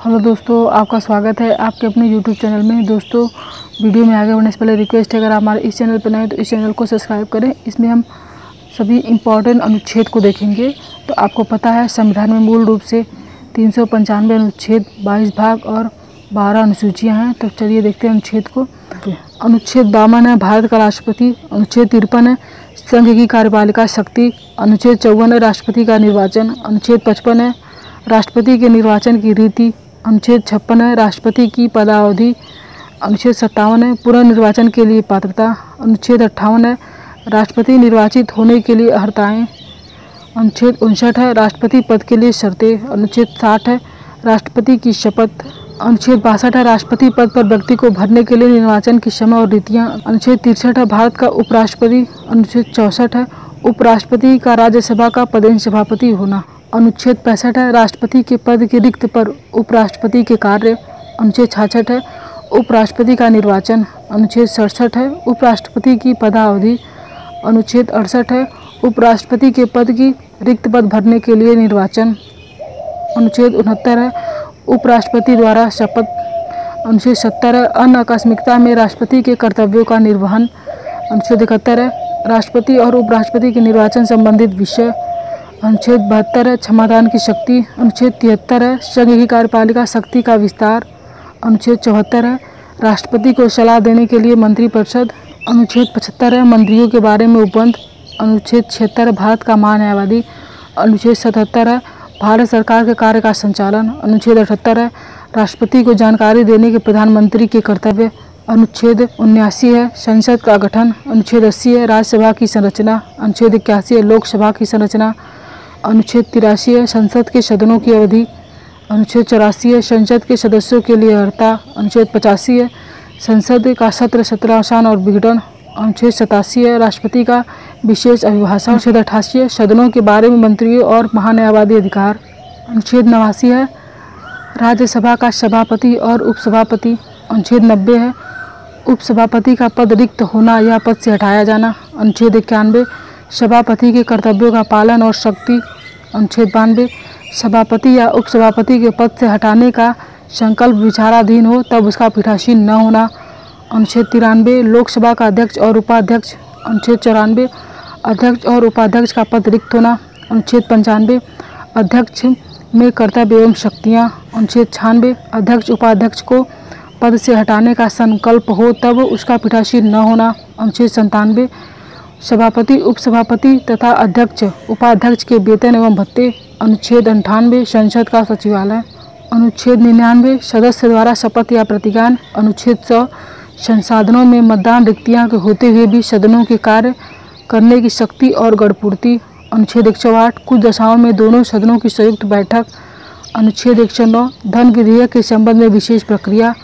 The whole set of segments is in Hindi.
हेलो दोस्तों आपका स्वागत है आपके अपने यूट्यूब चैनल में। दोस्तों वीडियो में आगे बढ़ने से पहले रिक्वेस्ट है अगर आप हमारे इस चैनल पर नए तो इस चैनल को सब्सक्राइब करें। इसमें हम सभी इंपॉर्टेंट अनुच्छेद को देखेंगे। तो आपको पता है संविधान में मूल रूप से तीन सौ पंचानवे अनुच्छेद बाईस भाग और बारह अनुसूचियाँ हैं। तो चलिए देखते हैं अनुच्छेद को। अनुच्छेद बावन है भारत का राष्ट्रपति। अनुच्छेद तिरपन है संघ की कार्यपालिका शक्ति। अनुच्छेद चौवन है राष्ट्रपति का निर्वाचन। अनुच्छेद पचपन है राष्ट्रपति के निर्वाचन की रीति। अनुच्छेद छप्पन है, राष्ट्रपति की पदावधि, अनुच्छेद सत्तावन है पुनर्निर्वाचन के लिए पात्रता, अनुच्छेद अट्ठावन है, राष्ट्रपति निर्वाचित होने के लिए अर्हताएँ, अनुच्छेद उनसठ है, राष्ट्रपति पद के लिए शर्तें, अनुच्छेद साठ है, राष्ट्रपति की शपथ, अनुच्छेद बासठ है, राष्ट्रपति पद पर व्यक्ति को भरने के लिए निर्वाचन की क्षमा और रीतियाँ अनुच्छेद तिरसठ है, भारत का उपराष्ट्रपति, अनुच्छेद चौंसठ है उपराष्ट्रपति का राज्यसभा का पदेन सभापति होना अनुच्छेद पैंसठ है। राष्ट्रपति के पद के रिक्त पर उपराष्ट्रपति के कार्य अनुच्छेद छाछठ है। उपराष्ट्रपति का निर्वाचन अनुच्छेद सड़सठ है। उपराष्ट्रपति की पदावधि अनुच्छेद अड़सठ है। उपराष्ट्रपति के पद की रिक्त पद भरने के लिए निर्वाचन अनुच्छेद उनहत्तर है। उपराष्ट्रपति द्वारा शपथ अनुच्छेद सत्तर है। अन्य आकस्मिकता में राष्ट्रपति के कर्तव्यों का निर्वहन अनुच्छेद इकहत्तर है। राष्ट्रपति और उपराष्ट्रपति के निर्वाचन संबंधित विषय, अनुच्छेद बहत्तर है क्षमादान की शक्ति, अनुच्छेद तिहत्तर है संघ की कार्यपालिका शक्ति का विस्तार, अनुच्छेद चौहत्तर है राष्ट्रपति को सलाह देने के लिए मंत्रिपरिषद, अनुच्छेद पचहत्तर है मंत्रियों के बारे में उपबंध, अनुच्छेद छिहत्तर, भारत का महान्यायवादी अनुच्छेद सतहत्तर है भारत सरकार के कार्य का संचालन, अनुच्छेद अठहत्तर है राष्ट्रपति को जानकारी देने के प्रधानमंत्री के कर्तव्य अनुच्छेद उन्यासी है। संसद का गठन अनुच्छेद अस्सी है। राज्यसभा की संरचना अनुच्छेद इक्यासी है। लोकसभा की संरचना अनुच्छेद तिरासी है। संसद के सदनों की अवधि अनुच्छेद चौरासी है। संसद के सदस्यों के लिए अर्हता अनुच्छेद पचासी है। संसद का सत्र सत्रावसान और विघटन अनुच्छेद सतासी है। राष्ट्रपति का विशेष अभिभाषण अनुच्छेद अठासी है। सदनों के बारे में मंत्रियों और महान्यायवादी अधिकार अनुच्छेद नवासी है। राज्यसभा का सभापति और उपसभापति अनुच्छेद नब्बे है। उपसभापति का पद रिक्त होना या पद से हटाया जाना, अनुच्छेद इक्यानवे, सभापति के कर्तव्यों का पालन और शक्ति, अनुच्छेद बानवे, सभापति या उपसभापति के पद से हटाने का संकल्प विचाराधीन हो तब उसका पीठासीन न होना, अनुच्छेद तिरानवे, लोकसभा का अध्यक्ष और उपाध्यक्ष, अनुच्छेद चौरानवे, अध्यक्ष और उपाध्यक्ष का पद रिक्त होना, अनुच्छेद पंचानवे, अध्यक्ष में कर्तव्य एवं शक्तियाँ, अनुच्छेद छानवे, अध्यक्ष उपाध्यक्ष को पद से हटाने का संकल्प हो, तब उसका पीठासीन न होना। अनुच्छेद संतानवे सभापति, उपसभापति तथा अध्यक्ष, उपाध्यक्ष के वेतन एवं भत्ते। अनुच्छेद अंठानवे, संसद का सचिवालय। अनुच्छेद निन्यानवे, सदस्य द्वारा शपथ या प्रतिज्ञान अनुच्छेद सौ, संसाधनों में मतदान रिक्तियाँ के होते हुए भी सदनों के कार्य करने की शक्ति और गढ़पूर्ति। अनुच्छेद एक सौ आठ, कुछ दशाओं में दोनों सदनों की संयुक्त बैठक। अनुच्छेद एक सौ नौ, धन विधेयक के संबंध में विशेष प्रक्रिया।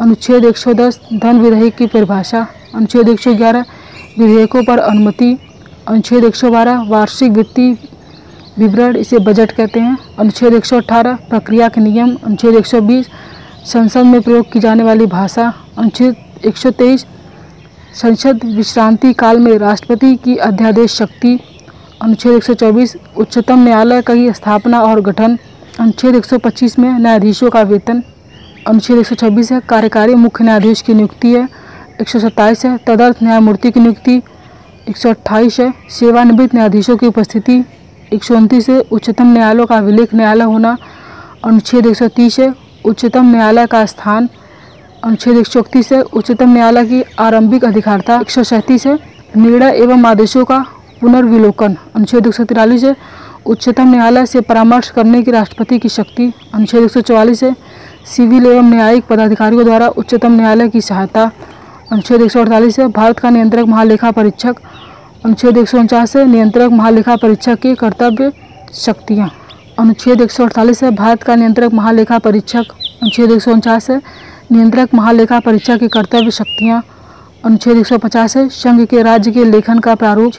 अनुच्छेद एक सौ दस धन विधेयक की परिभाषा, अनुच्छेद एक सौ ग्यारह विधेयकों पर अनुमति, अनुच्छेद 112 वार्षिक वित्तीय विवरण इसे बजट कहते हैं, अनुच्छेद 118 प्रक्रिया के नियम, अनुच्छेद 120 संसद में प्रयोग की जाने वाली भाषा, अनुच्छेद 123 संसद विश्रांति काल में राष्ट्रपति की अध्यादेश शक्ति, अनुच्छेद 124 उच्चतम न्यायालय की स्थापना और गठन, अनुच्छेद 125 में न्यायाधीशों का वेतन अनुच्छेद 126 है। कार्यकारी मुख्य न्यायाधीश की नियुक्ति है। एक सौ सत्ताईस है। तदर्थ न्यायमूर्ति की नियुक्ति एक सौ अट्ठाईस है। सेवानिवृत्त न्यायाधीशों की उपस्थिति एक सौ उनतीस है। उच्चतम न्यायालयों का विलेख न्यायालय होना अनुच्छेद एक सौ तीस है। उच्चतम न्यायालय का स्थान अनुच्छेद एक है। उच्चतम न्यायालय की आरंभिक अधिकारता एक सौ सैंतीस है। निर्णय एवं आदेशों का पुनर्विलोकन अनुच्छेद एक है। उच्चतम न्यायालय से परामर्श करने की राष्ट्रपति की शक्ति अनुच्छेद एक सौ चौवालीस है। सिविल एवं न्यायिक पदाधिकारियों द्वारा उच्चतम न्यायालय की सहायता, अनुच्छेद एक है, भारत का नियंत्रक महालेखा परीक्षक, अनुच्छेद एक सौ उनचास से नियंत्रक महालेखा परीक्षक के कर्तव्य शक्तियाँ। अनुच्छेद एक है, भारत का नियंत्रक महालेखा परीक्षक, अनुच्छेद एक सौ उनचास से नियंत्रक महालेखा परीक्षक की कर्तव्य शक्तियाँ। अनुच्छेद एक है, संघ के राज्य के लेखन का प्रारूप।